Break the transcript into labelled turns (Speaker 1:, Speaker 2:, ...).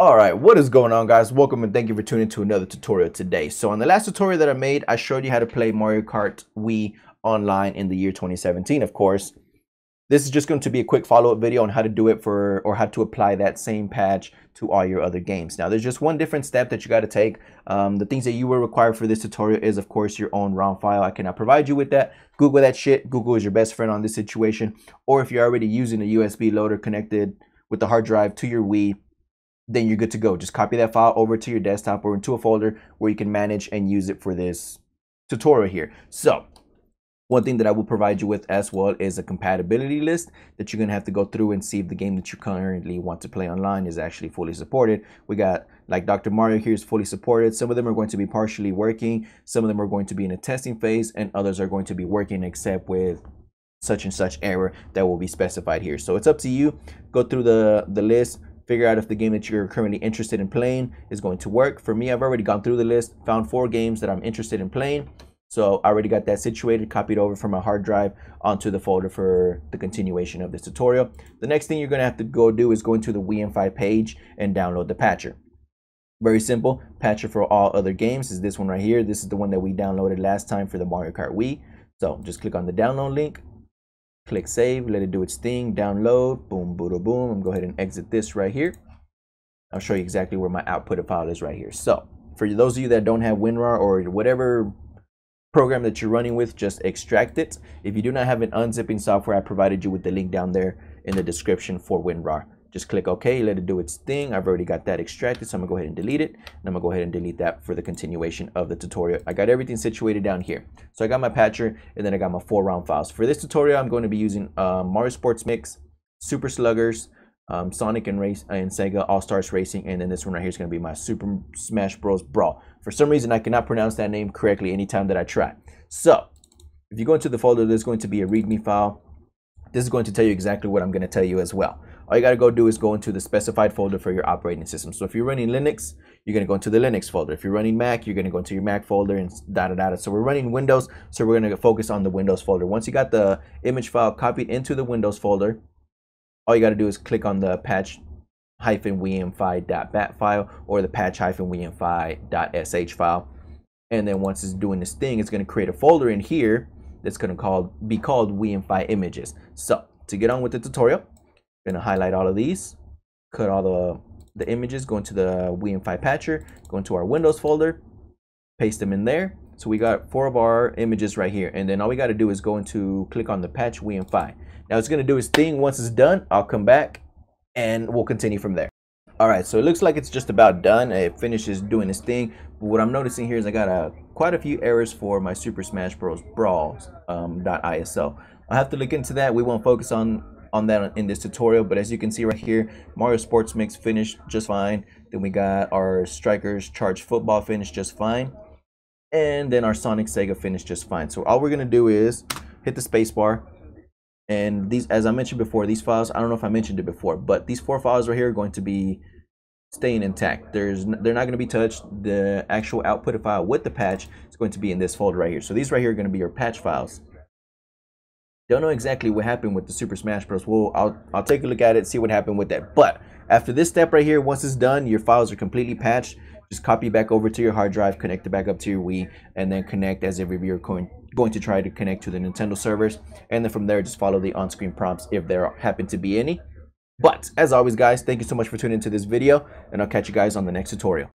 Speaker 1: All right, what is going on guys? Welcome and thank you for tuning to another tutorial today. So on the last tutorial that I made, I showed you how to play Mario Kart Wii online in the year 2017, of course. This is just going to be a quick follow-up video on how to do it for, or how to apply that same patch to all your other games. Now, there's just one different step that you got to take. Um, the things that you were required for this tutorial is, of course, your own ROM file. I cannot provide you with that. Google that shit. Google is your best friend on this situation. Or if you're already using a USB loader connected with the hard drive to your Wii, then you're good to go. Just copy that file over to your desktop or into a folder where you can manage and use it for this tutorial here. So one thing that I will provide you with as well is a compatibility list that you're to have to go through and see if the game that you currently want to play online is actually fully supported. We got like Dr. Mario here is fully supported. Some of them are going to be partially working. Some of them are going to be in a testing phase and others are going to be working except with such and such error that will be specified here. So it's up to you. Go through the, the list figure out if the game that you're currently interested in playing is going to work. For me, I've already gone through the list, found four games that I'm interested in playing. So I already got that situated, copied over from my hard drive onto the folder for the continuation of this tutorial. The next thing you're gonna have to go do is go into the Wiimmfi page and download the patcher. Very simple, patcher for all other games is this one right here. This is the one that we downloaded last time for the Mario Kart Wii. So just click on the download link, click save, let it do its thing, download, boom, boom, boom. I'm go ahead and exit this right here. I'll show you exactly where my output file is right here. So for those of you that don't have WinRAR or whatever program that you're running with, just extract it. If you do not have an unzipping software, I provided you with the link down there in the description for WinRAR just click OK, let it do its thing. I've already got that extracted, so I'm gonna go ahead and delete it. And I'm gonna go ahead and delete that for the continuation of the tutorial. I got everything situated down here. So I got my patcher, and then I got my four ROM files. For this tutorial, I'm going to be using uh, Mario Sports Mix, Super Sluggers, um, Sonic and Race and Sega All Stars Racing, and then this one right here is going to be my Super Smash Bros. Brawl. For some reason, I cannot pronounce that name correctly anytime that I try. So, if you go into the folder, there's going to be a README file. This is going to tell you exactly what I'm going to tell you as well all you got to go do is go into the specified folder for your operating system. So if you're running Linux, you're going to go into the Linux folder. If you're running Mac, you're going to go into your Mac folder and da da da. So we're running Windows, so we're going to focus on the Windows folder. Once you got the image file copied into the Windows folder, all you got to do is click on the patch hyphen wiimmfi.bat file or the patch hyphen wiimmfi.sh file. And then once it's doing this thing, it's going to create a folder in here that's going to call be called wiimmfi images. So to get on with the tutorial, gonna highlight all of these, cut all the, the images, go into the Wiimmfi patcher, go into our Windows folder, paste them in there. So we got four of our images right here. And then all we got to do is go into click on the patch Wiimmfi. Now it's going to do its thing. Once it's done, I'll come back and we'll continue from there. All right, so it looks like it's just about done. It finishes doing its thing. But what I'm noticing here is I got a, quite a few errors for my Super Smash Bros. Brawls um, .iso. I'll have to look into that. We won't focus on on that in this tutorial but as you can see right here mario sports mix finished just fine. Then we got our strikers charge football finished just fine. And then our sonic sega finished just fine. So all we're going to do is hit the space bar. And these as i mentioned before these files i don't know if i mentioned it before but these four files right here are going to be staying intact. There's they're not going to be touched. The actual output file with the patch is going to be in this folder right here. So these right here are going to be your patch files don't know exactly what happened with the Super Smash Bros. Well, I'll, I'll take a look at it, see what happened with that. But after this step right here, once it's done, your files are completely patched. Just copy back over to your hard drive, connect it back up to your Wii, and then connect as if you're going, going to try to connect to the Nintendo servers. And then from there, just follow the on-screen prompts if there happen to be any. But as always, guys, thank you so much for tuning into this video, and I'll catch you guys on the next tutorial.